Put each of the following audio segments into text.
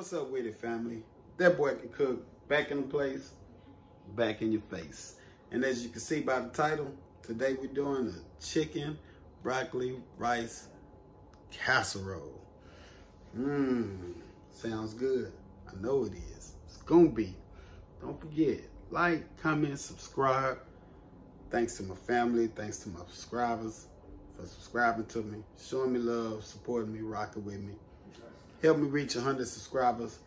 What's up with it, family? That boy can cook. Back in the place, back in your face. And as you can see by the title, today we're doing a chicken, broccoli, rice casserole. Mmm, sounds good. I know it is. It's gonna be. Don't forget, like, comment, subscribe. Thanks to my family, thanks to my subscribers for subscribing to me, showing me love, supporting me, rocking with me. Help me reach 100 subscribers.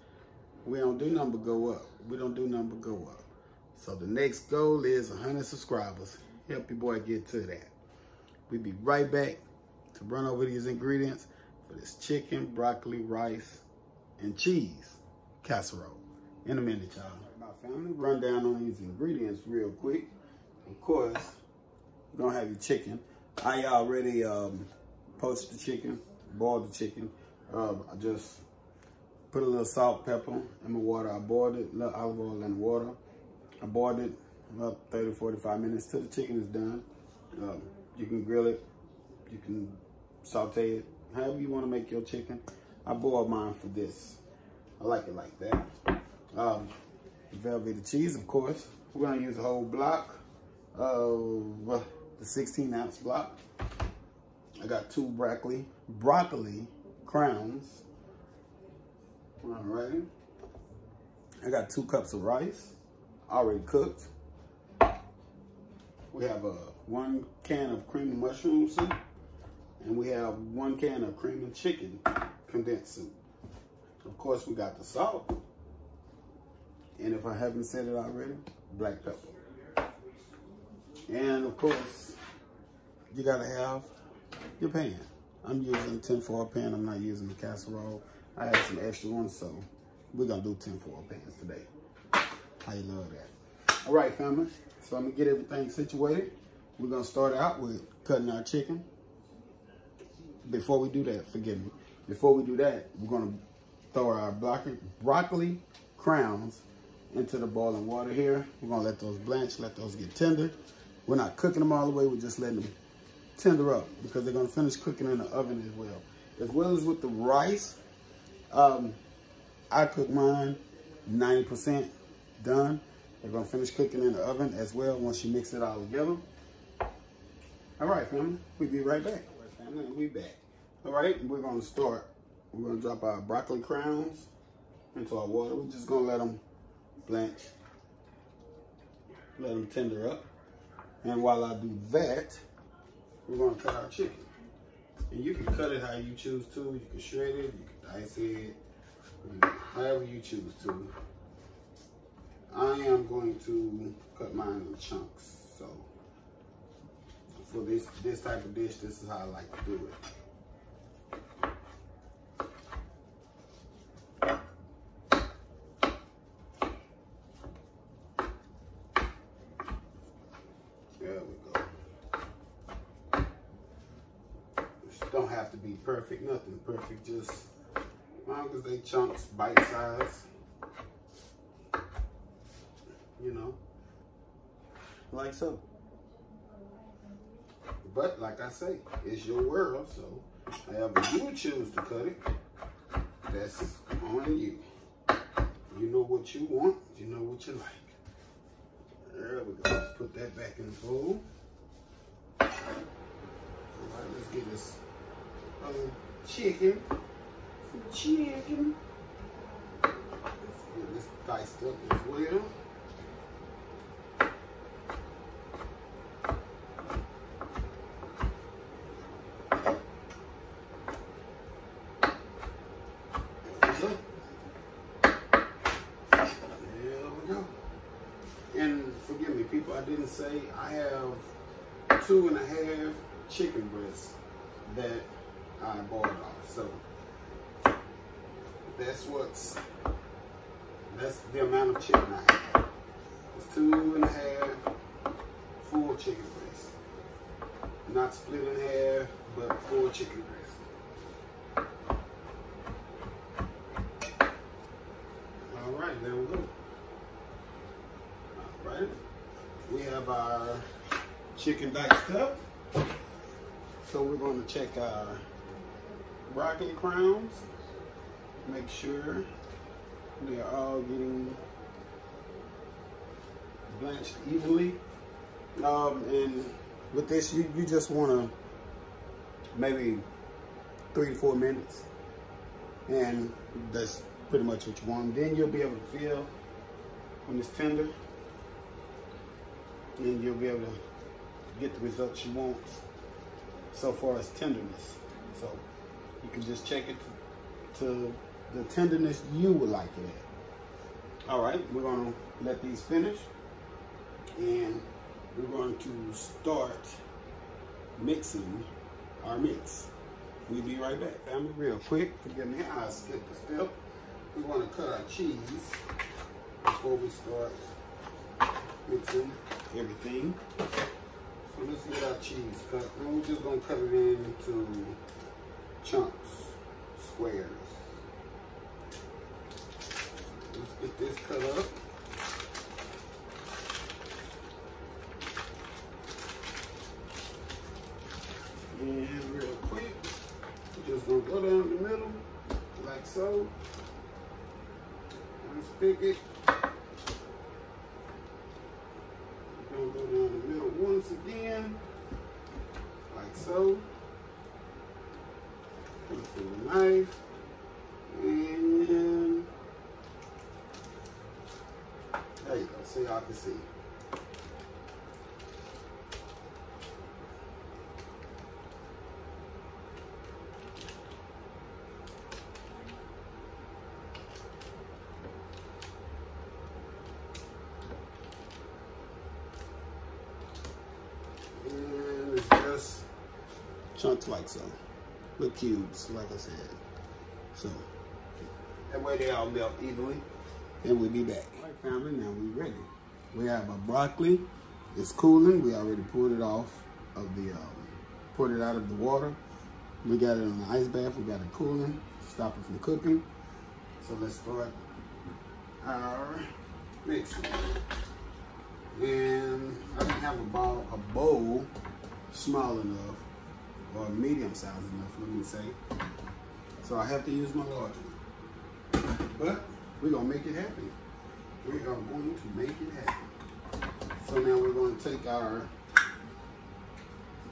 We don't do number go up. We don't do number go up. So the next goal is 100 subscribers. Help your boy get to that. We'll be right back to run over these ingredients for this chicken, broccoli, rice, and cheese casserole. In a minute, y'all. My family, run down on these ingredients real quick. Of course, you're gonna have your chicken. I already um, poached the chicken, boiled the chicken. Uh, I just put a little salt, pepper in my water. I boiled it, a little olive oil the water. I boiled it about 30, 45 minutes till the chicken is done. Um, you can grill it, you can saute it, however you want to make your chicken. I boiled mine for this. I like it like that. Um, Velveeta cheese, of course. We're gonna use a whole block of the 16 ounce block. I got two broccoli, broccoli crowns. All right. I got two cups of rice, already cooked. We have a one can of cream of mushroom soup, and we have one can of cream and chicken condensed soup. Of course, we got the salt, and if I haven't said it already, black pepper. And of course, you gotta have your pan. I'm using tin foil pan. I'm not using the casserole. I have some extra ones, so we're gonna do tin foil pans today. I love that. All right, family. So I'm gonna get everything situated. We're gonna start out with cutting our chicken. Before we do that, forgive me. Before we do that, we're gonna throw our broccoli, crowns into the boiling water here. We're gonna let those blanch, let those get tender. We're not cooking them all the way, we're just letting them tender up because they're gonna finish cooking in the oven as well. As well as with the rice, um, I cook mine 90% done. They're gonna finish cooking in the oven as well once you mix it all together. All right, family, we'll be right back. All right, family, we back. All right, we're gonna start. We're gonna drop our broccoli crowns into our water. We're just gonna let them blanch, let them tender up. And while I do that, we're gonna cut our chicken. And you can cut it how you choose to. You can shred it, you can dice it, however you choose to. I am going to cut mine in chunks. So for this this type of dish, this is how I like to do it. There we go. This don't have to be perfect, nothing perfect, just as as they chunks bite size. You know, like so. But like I say, it's your world, so however you choose to cut it, that's on you. You know what you want, you know what you like. There we go. Let's put that back in the bowl. All right, let's get this um, chicken. Some chicken. Let's get this diced up as well. And forgive me, people, I didn't say I have two and a half chicken breasts that I bought off. So that's what's that's the amount of chicken I have. It's two and a half full chicken breasts. Not split in half, but full chicken breast. All right, there we go. All right, we have our chicken diced up. So we're going to check our broccoli crowns. Make sure They are all getting blanched evenly. Um, and with this, you, you just want to maybe three to four minutes. And that's pretty much what you want. Then you'll be able to feel when it's tender. And you'll be able to get the results you want so far as tenderness. So you can just check it to the tenderness you would like it at. All right, we're gonna let these finish and we're going to start mixing our mix. We'll be right back. Family, real quick, forgive me, I skipped a step. We want to cut our cheese before we start mixing everything. So let's get our cheese cut. And we're just to cut it into chunks, squares. Let's get this cut up. And real quick, just gonna go down the middle, like so. Stick it. Gonna go down the middle once again, like so. With the knife. And there you go, so see. And it's just chunks like so. Uh, Little cubes, like I said. So, that way they all melt evenly. And we'll be back. All right, family, now we're ready. We have a broccoli. It's cooling. We already pulled it off of the, um, it out of the water. We got it on the ice bath. We got it cooling. Stop it from cooking. So let's start our mixing. And I didn't have a bowl, a bowl small enough or medium size enough, let me say. So I have to use my large one. But we're gonna make it happen. We are going to make it happen. So now we're gonna take our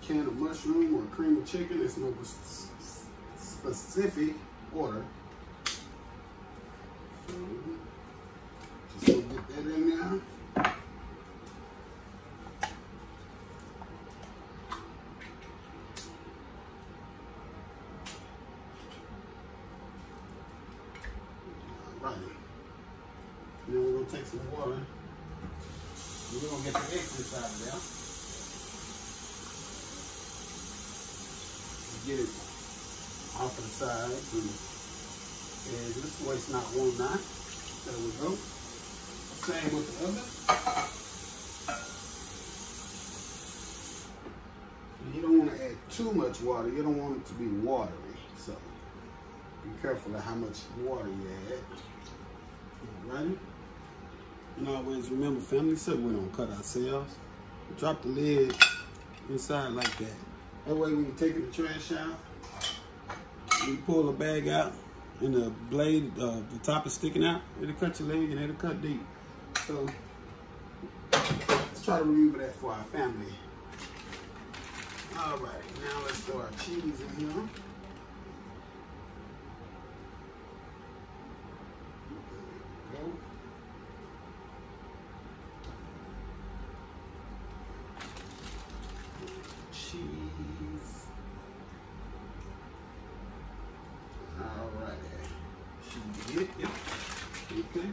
can of mushroom or cream of chicken. It's no specific order. So just gonna get that in there. Right. And water. We're gonna get the excess out of there. Get it off of the sides and edges way it's not one knot. There we go. Same with the other. You don't want to add too much water. You don't want it to be watery. So be careful of how much water you add. Alrighty? And always remember, family, so we don't cut ourselves. Drop the lid inside like that. That way when you take the trash out, you pull the bag out and the blade, uh, the top is sticking out, it'll cut your leg and it'll cut deep. So let's try to remember that for our family. All right, now let's throw our cheese in here. Go. Cheese. All right. Should be it. Yep. Okay.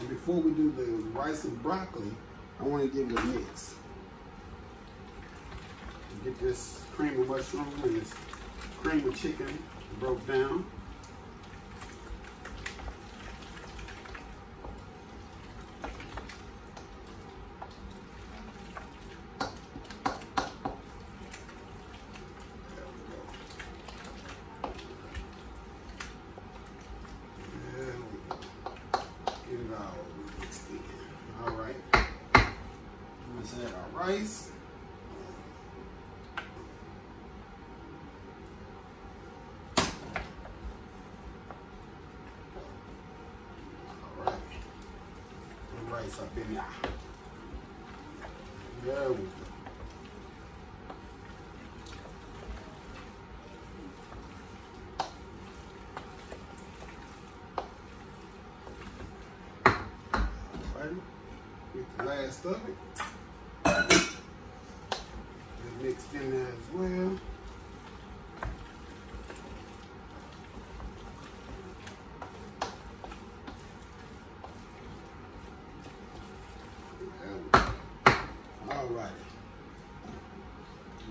And before we do the rice and broccoli, I want to give it a mix. Get this cream of mushroom and this cream of chicken broke down. Mixing in our rice. Alright. the Rice up in there. There we go.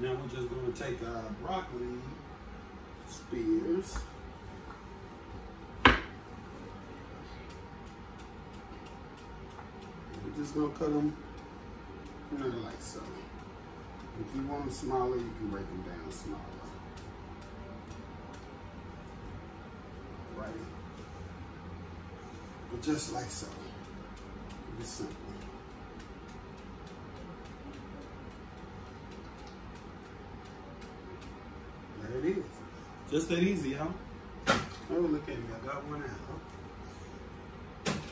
Now we're just gonna take our broccoli spears. We're just gonna cut them you like so. If you want them smaller, you can break them down smaller. Alrighty. But just like so. It's simple. There it is. Just that easy, y'all. Oh, look at me. I got one out.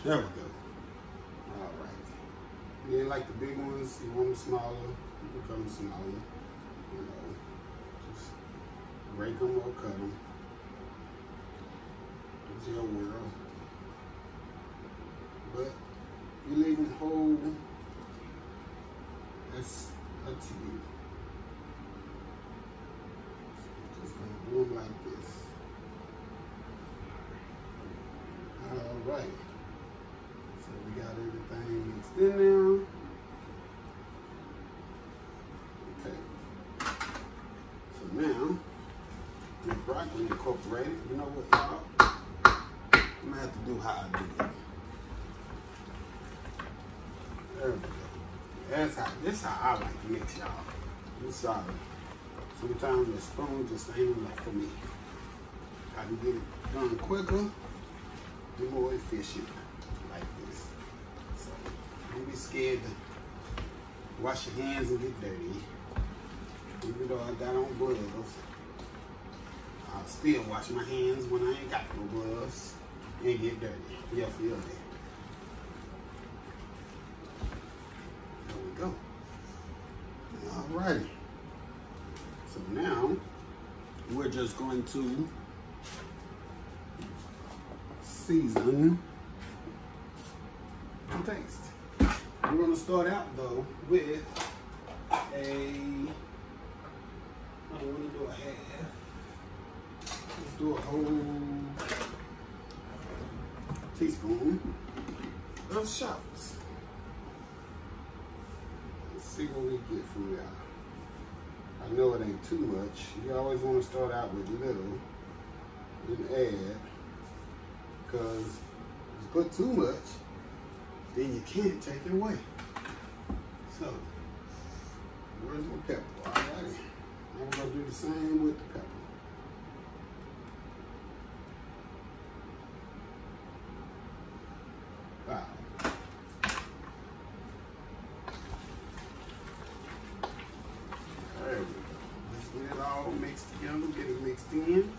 There we go. All right. You ain't like the big ones. You want them smaller. You them smaller. You know, just break them or cut them. It's your world. But you leave them whole. That's up to you. Them like this. All right. So we got everything mixed in now. Okay. So now, the broccoli incorporated. You know what, y'all? I'm gonna have to do how I do it. There we go. That's how. This how I like to mix, y'all. I'm sorry. Sometimes the spoon just ain't enough for me. I can get it done quicker, be more efficient, like this. So don't be scared to wash your hands and get dirty. Even though I got on gloves, I'll still wash my hands when I ain't got no gloves and get dirty. Yeah, feel that. There we go. Alrighty. So now we're just going to season and taste. We're going to start out though with a, I don't want to do a half. Let's do a whole teaspoon of shots. Let's see what we get from there. I know it ain't too much. You always want to start out with little and add because if you put too much, then you can't take it away. So, where's my pepper? Alrighty. Now we're going to do the same with the pepper. Wow. There we go. Let's get it all mixed together, get it mixed in.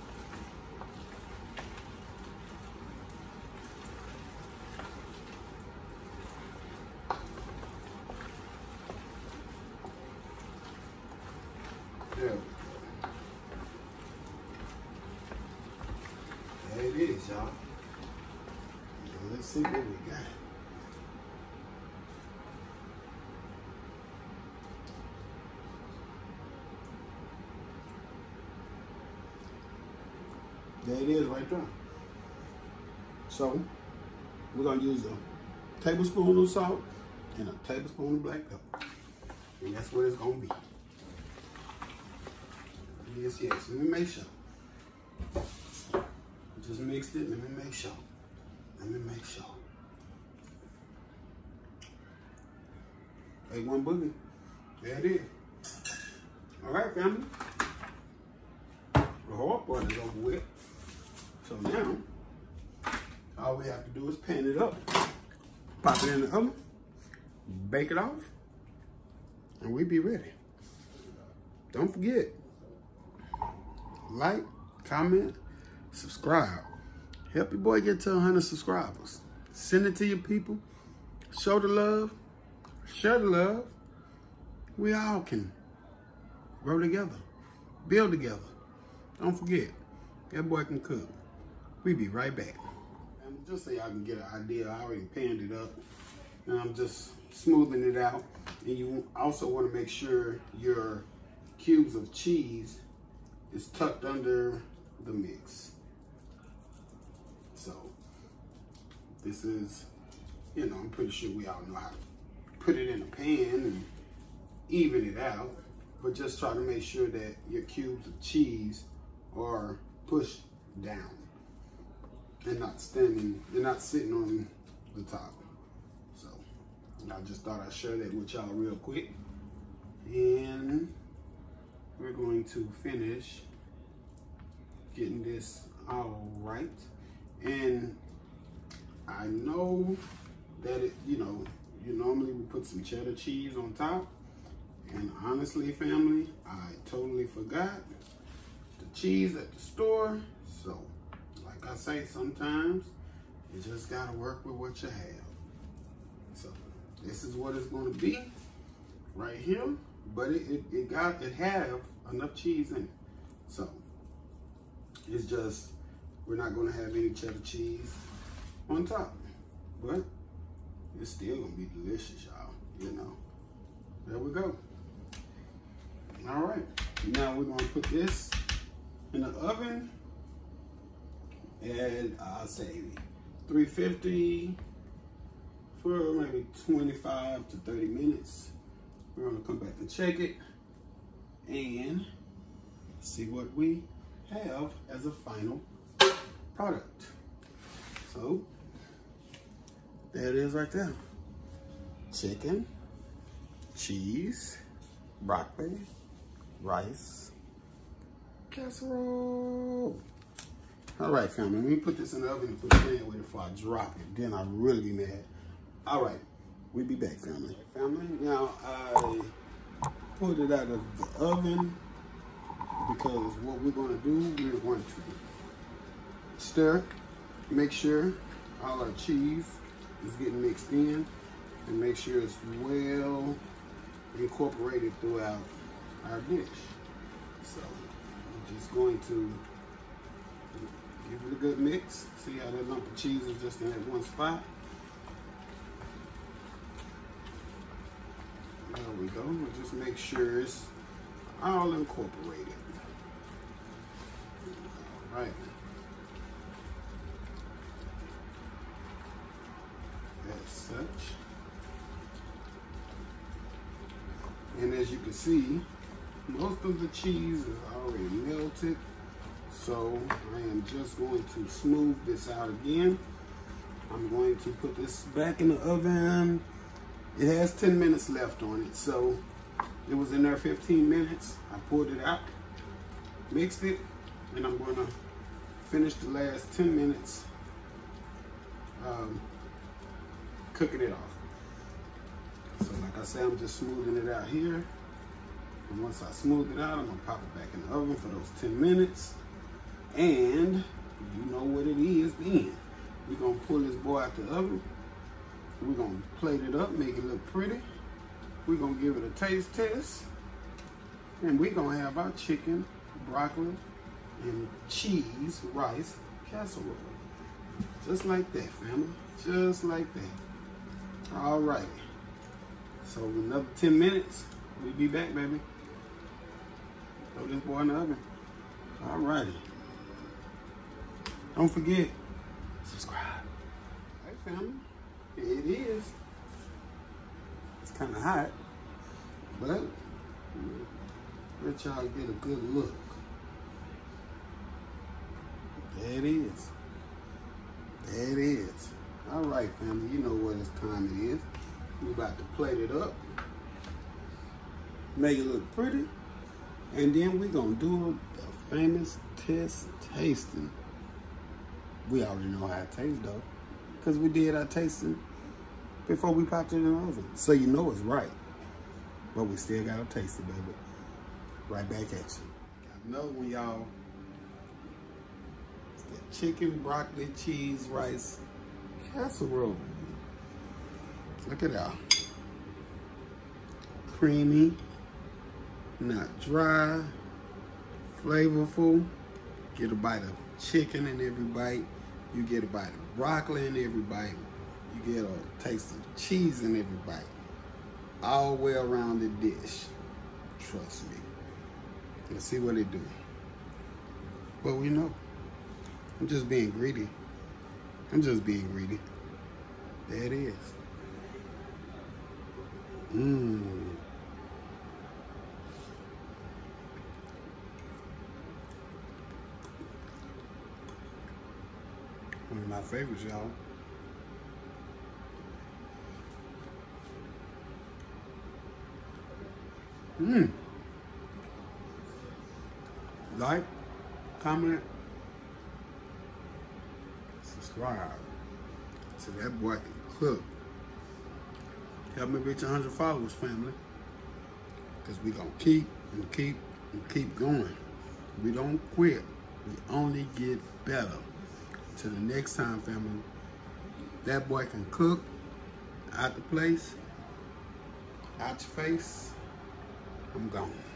There we go. There it is, y'all. Let's see what we got. There it is right there. So, we're gonna use a tablespoon of salt and a tablespoon of black pepper. And that's what it's gonna be. Yes, yes, let me make sure. Just mixed it, let me make sure. Let me make sure. Hey, one boogie. There it is. All right, family. The hard part is over with. So now, all we have to do is pan it up, pop it in the oven, bake it off, and we be ready. Don't forget, like, comment, subscribe. Help your boy get to 100 subscribers. Send it to your people. show the love, share the love. We all can grow together, build together. Don't forget, that boy can cook. We be right back. And just so y'all can get an idea, I already panned it up. And I'm just smoothing it out. And you also want to make sure your cubes of cheese is tucked under the mix. So this is, you know, I'm pretty sure we all know how to put it in a pan and even it out. But just try to make sure that your cubes of cheese are pushed down and not standing, they're not sitting on the top. So I just thought I'd share that with y'all real quick. And we're going to finish getting this all right. And I know that it, you know, you normally would put some cheddar cheese on top. And honestly, family, I totally forgot the cheese at the store. So, like I say, sometimes you just gotta work with what you have. So, this is what it's gonna be right here. But it, it, it got, it have enough cheese in it. So, it's just, we're not gonna have any cheddar cheese on top. But it's still gonna be delicious, y'all. You know. There we go. All right. Now we're gonna put this in the oven and I'll say 350 for maybe 25 to 30 minutes. We're gonna come back and check it and see what we have as a final product. So there it is right there. Chicken, cheese, broccoli, rice, casserole. All right, family, let me put this in the oven and put it in with it before I drop it. Then I'll really be mad. All right, we'll be back, family. Family, now I pulled it out of the oven because what we're gonna do, we're going to stir, make sure all our cheese is getting mixed in and make sure it's well incorporated throughout our dish. So I'm just going to give it a good mix. See how that lump of cheese is just in that one spot. There we go. We'll just make sure it's all incorporated. All right. As such. And as you can see, most of the cheese is already melted. So I am just going to smooth this out again. I'm going to put this back in the oven. It has 10 minutes left on it. So it was in there 15 minutes. I pulled it out, mixed it, and I'm gonna finish the last 10 minutes um, cooking it off. I say I'm just smoothing it out here. And once I smooth it out, I'm gonna pop it back in the oven for those 10 minutes. And you know what it is then. We're gonna pull this boy out the oven. We're gonna plate it up, make it look pretty. We're gonna give it a taste test. And we're gonna have our chicken, broccoli, and cheese rice casserole. Just like that, family. Just like that. All right. So another 10 minutes, we'll be back, baby. Throw this boy in the oven. All righty. Don't forget, subscribe. Hey, family. It is. It's kind of hot, but let y'all get a good look. There it is. There it is. All right, family, you know what it's time it is. We about to plate it up. Make it look pretty. And then we're to do the famous test tasting. We already know how it tastes, though. Because we did our tasting before we popped it in the oven. So you know it's right. But we still got to taste it, baby. Right back at you. I know when y'all chicken, broccoli, cheese, rice, casserole. Look at that. Creamy, not dry, flavorful. Get a bite of chicken in every bite. You get a bite of broccoli in every bite. You get a taste of cheese in every bite. All well rounded dish. Trust me. Let's see what it do. But we know. I'm just being greedy. I'm just being greedy. There it is. Mmm. One of my favorites, y'all. Mmm. Like, comment, subscribe to that boy can cook. Help me reach 100 followers, family. Because we going to keep and keep and keep going. We don't quit. We only get better. Till the next time, family. That boy can cook out the place, out your face. I'm gone.